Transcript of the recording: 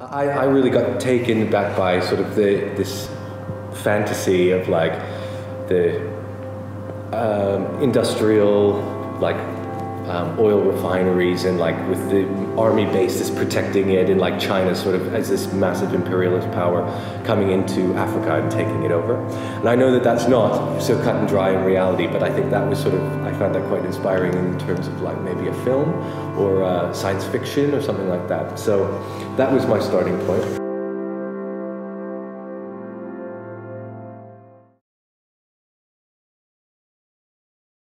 I, I really got taken back by sort of the this fantasy of like the um, industrial like um, oil refineries and like with the army bases protecting it and like China sort of as this massive imperialist power coming into Africa and taking it over. And I know that that's not so cut and dry in reality, but I think that was sort of, I found that quite inspiring in terms of like maybe a film or uh, science fiction or something like that. So that was my starting point.